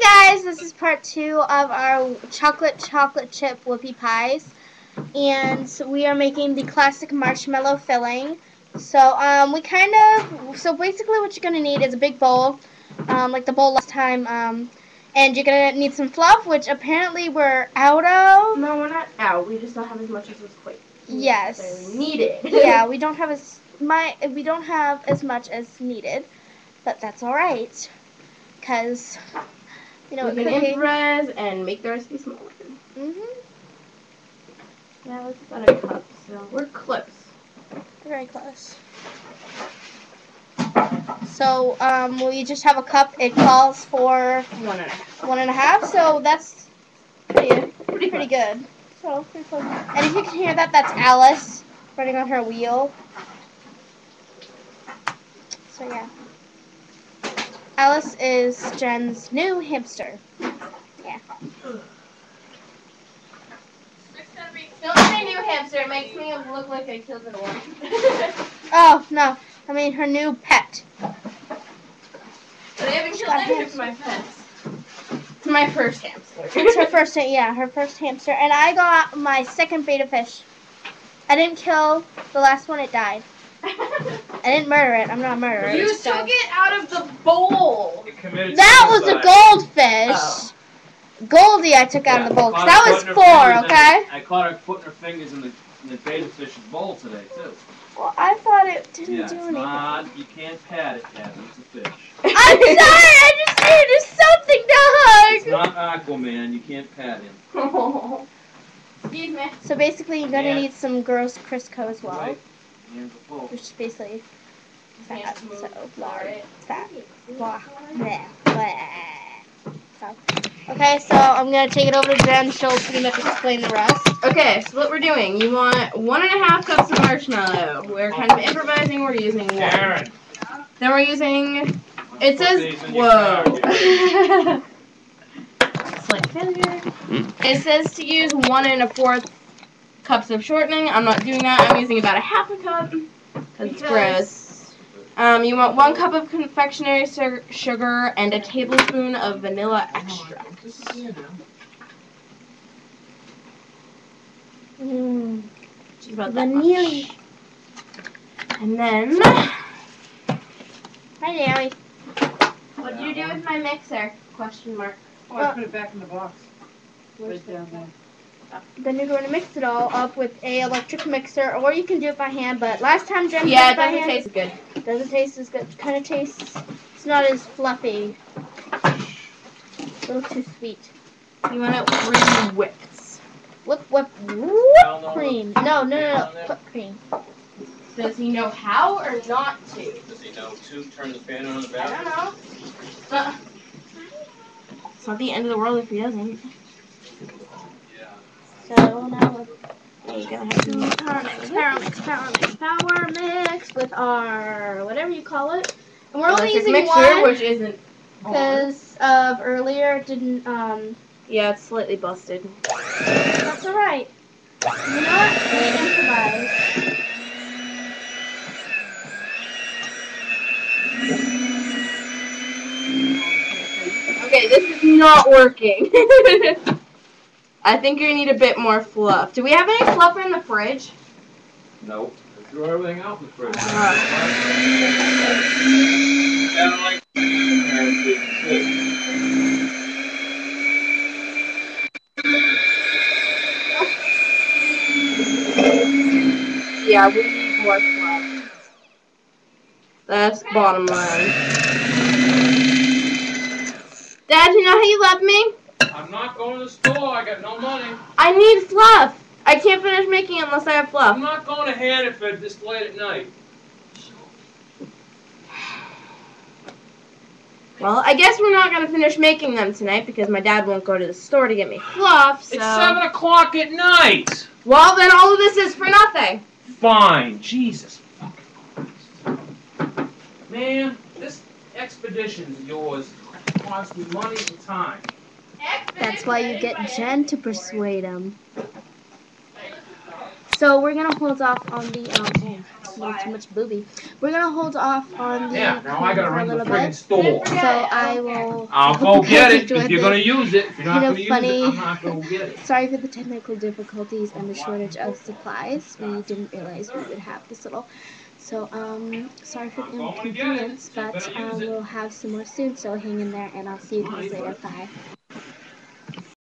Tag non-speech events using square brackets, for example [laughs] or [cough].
guys, this is part two of our chocolate chocolate chip whoopie pies. And we are making the classic marshmallow filling. So um, we kind of, so basically what you're going to need is a big bowl, um, like the bowl last time. Um, and you're going to need some fluff, which apparently we're out of. No, we're not out. We just don't have as much as was quite Yes. necessarily needed. [laughs] yeah, we don't have as my we don't have as much as needed, but that's all right, cause you know we it can improvise and make the recipe smaller. Mhm. Yeah, that's about a cup, so we're close. Very close. So um, we just have a cup. It calls for One and a half. one and a half, so that's pretty Pretty, pretty good. So pretty close. And if you can hear that, that's Alice running on her wheel. So yeah. Alice is Jen's new hamster. Yeah. Don't say new hamster. It makes me look like I killed the one. Oh no, I mean her new pet. But I haven't killed any of my pets. It's my first hamster. It's her first, yeah, her first hamster, and I got my second betta fish. I didn't kill the last one; it died. I didn't murder it. I'm not a murderer. you just took died. it out of the bowl. It That was a goldfish. Oh. Goldie, I took out of the bowl. 'cause I that was four, okay? I caught her putting her fingers in the, in the betta fish's bowl today, too. Well, I thought it didn't Yeah, do anything. not, you can't pat it, Kevin. It's a fish. I'm sorry. I just needed something to hug. It's to not Aquaman. You can't pat him. [laughs] Excuse me. So basically, you're gonna need some gross Crisco as well, Right. Hands are full. which is basically fat. So blah, Alright. fat. Blah, bleh, bleh. So, okay, so I'm gonna take it over to Jen. She'll pretty much explain the rest. Okay, so what we're doing, you want one and a half cups of marshmallow. We're kind of improvising, we're using one. Then we're using, it says, these in your whoa. Slight [laughs] failure. Hmm. It says to use one and a fourth cups of shortening. I'm not doing that, I'm using about a half a cup. Because it's gross. Um, you want one cup of confectionery sugar and a tablespoon of vanilla extract. Mm. About that Vanilla. much. And then, Hi, Naomi. what did you do with my mixer? Question mark. Oh, I put it back in the box. Right down there. Then you're going to mix it all up with a electric mixer, or you can do it by hand. But last time Jen Yeah, did it it by doesn't hand, taste good. it doesn't taste as good. Kind of tastes. It's not as fluffy. A little too sweet. You want it really whipped. Whip, whip, Hell whip cream. No, no, no, Down no. there. Whipped cream. Does he know how or not to? Does he know to turn the fan on the I don't know. Uh, it's not the end of the world if he doesn't. Yeah. So now There you go. we're power mix, power mix, power mix, power mix with our whatever you call it. And we're only using mixer, one which isn't. because of earlier it didn't um. Yeah, it's slightly busted. That's alright. You know what? We improvise. Okay, this is not working. [laughs] I think you need a bit more fluff. Do we have any fluff in the fridge? Nope. I threw everything out in the fridge. Uh, Yeah, I like Karen's big fish. yeah, we need more fluff. That's bottom line. Dad, you know how you love me? I'm not going to the store. I got no money. I need fluff. I can't finish making it unless I have fluff. I'm not going to Hannaford this late at night. Well, I guess we're not gonna finish making them tonight because my dad won't go to the store to get me fluff. So. It's seven o'clock at night. Well, then all of this is for nothing. Fine. Jesus fucking Christ. Man, this expedition of yours cost me money and time. That's why you get Jen to persuade him. So we're gonna hold off on the um. little too much booby. We're gonna hold off on the Yeah, now I gotta to the friggin' store. So I will. I'll go get it, if you're gonna use it. If you're not gonna funny- use it, I'm not gonna get it. Sorry for the technical difficulties and the shortage of supplies. We didn't realize we would have this little. So, um, sorry for the inconvenience, but um, we'll have some more soon. So hang in there, and I'll see you guys later. Bye.